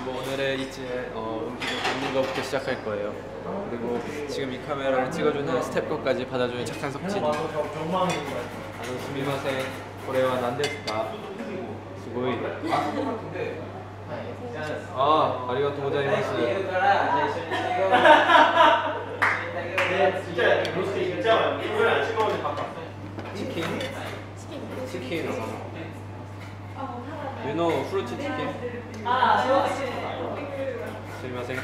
여러분 오늘의 이제 어, 음식을 굽는 것부터 시작할 거예요. 그리고 지금 이 카메라를 찍어주는 스태프 것까지 받아주는 착한 석진이. あの すみません これは何ですか. すごい. 아, ありがとうございます. 치킨? 치킨. You know fruit chicken? すみません。あ、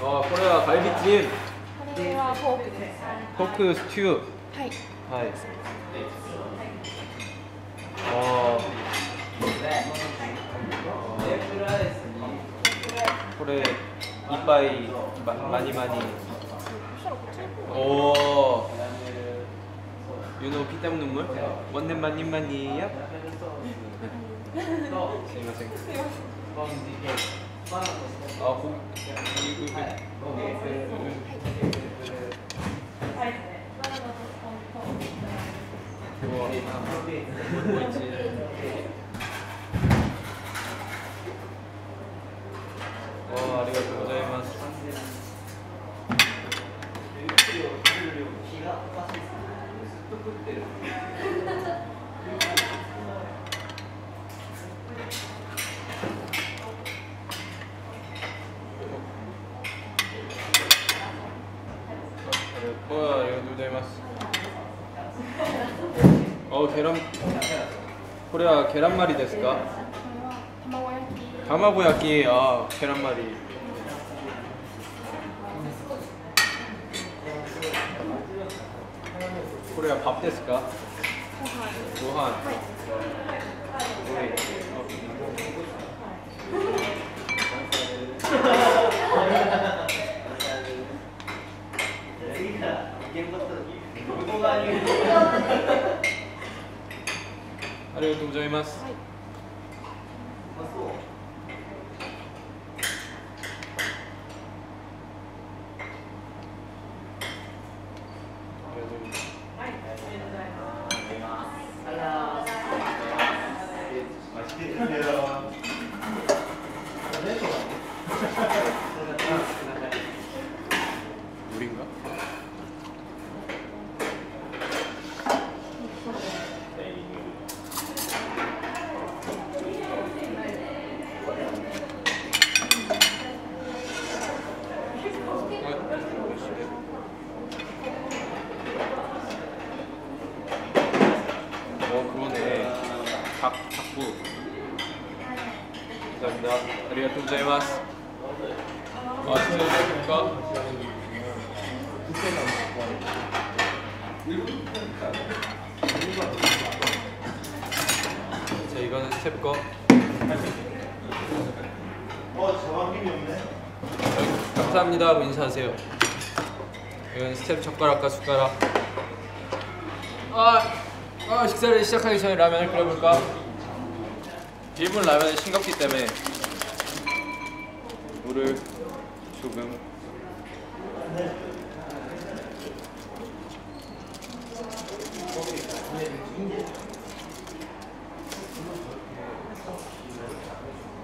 これはカイビ。ークです。チー。はい。はい。ああ。これいっぱいマニマニ。おお。 유노 피땀 눈물? 원넨 많이 많이야? 스미마생. 아, 고, 이거, 이거. 우와, 뭐 있지? ざいます。おケラン。これはケランマリですか？卵焼き。あケランマリ。これはパプですか？ご飯、はい。 우리 아리가또 고자이마스 はい。 우린가? 어 그러네 닭 닭부 감사합니다. 아리가또 고자이마스. 아 진짜 맛있을까? 자 이거는 스텝 거. 여기, 감사합니다. 하고 인사하세요. 이건 스텝 젓가락과 숟가락. 아, 아 식사를 시작하기 전에 라면을 끓여볼까? 일본 라면은 싱겁기 때문에 물을 조금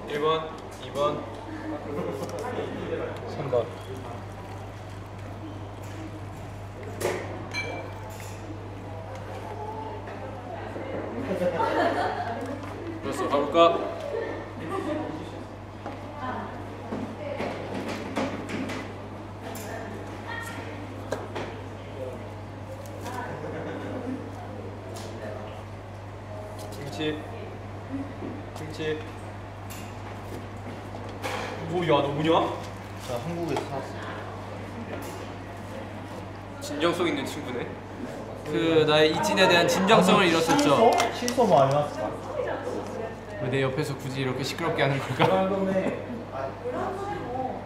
일번이번 3번 그래서 가 볼까? 김치 김치 뭐야 너 뭐냐? 나 한국에서 살았어. 진정성 있는 친구네 그 나의 이진에 대한 진정성을 잃었었죠 실소 뭐 아니었어? 왜 내 옆에서 굳이 이렇게 시끄럽게 하는 걸까?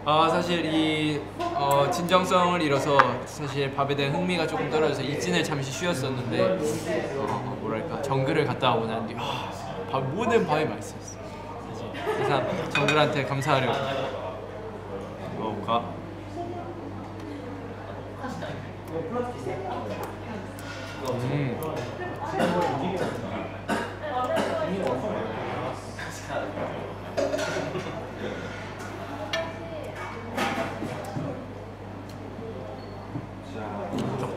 아 사실 이 어, 진정성을 잃어서 사실 밥에 대한 흥미가 조금 떨어져서 이진을 잠시 쉬었었는데 어, 뭐랄까 정글을 갔다 오고 난 뒤 아, 밥, 모든 밥이 맛있었어 그래서 정글한테 감사하려고 먹어볼까? 음.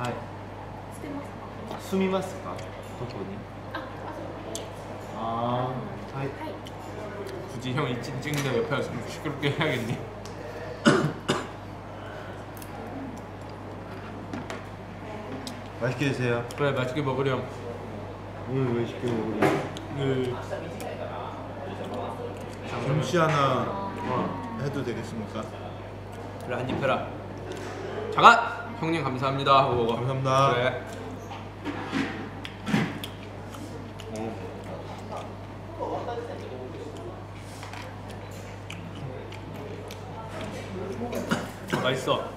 はい捨てますか住みますかどこにああはい 굳이 형이 찐 찍는데 옆에 와서 좀 시끄럽게 해야겠니? 맛있게 드세요 그래 맛있게 먹으렴. 왜 맛있게 먹으려 네. 김치 하나 해도 되겠습니까? 그래 한입 해라. 잠깐 형님 감사합니다 하고 먹어. 감사합니다. 그래. 아, 맛있어.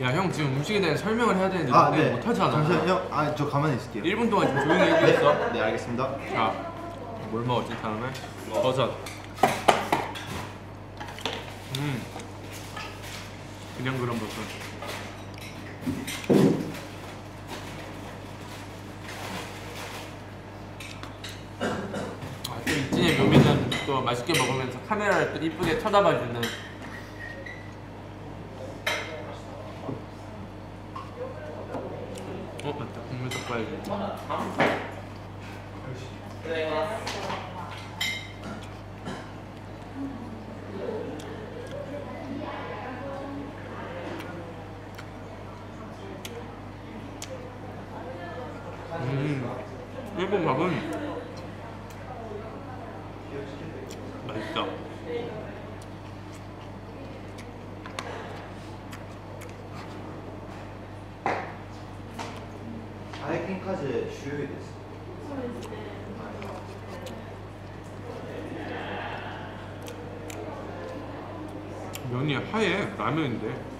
야 형 지금 음식에 대해 설명을 해야 되는데 아, 네. 못하잖아. 잠시만요. 아, 저 가만히 있을게요. 1분 동안 좀 조용히 해주겠어? 네, 네, 알겠습니다. 자, 뭘 먹었지 다음에? 버섯. 음, 그냥 그런 버섯. 아, 또 이진의 묘미는 또 맛있게 먹으면서 카메라를 또 이쁘게 쳐다봐주는. 어 맞다 국물 섞어야지. 음, 일본 밥은 맛있다 면이 하얘 라면인데.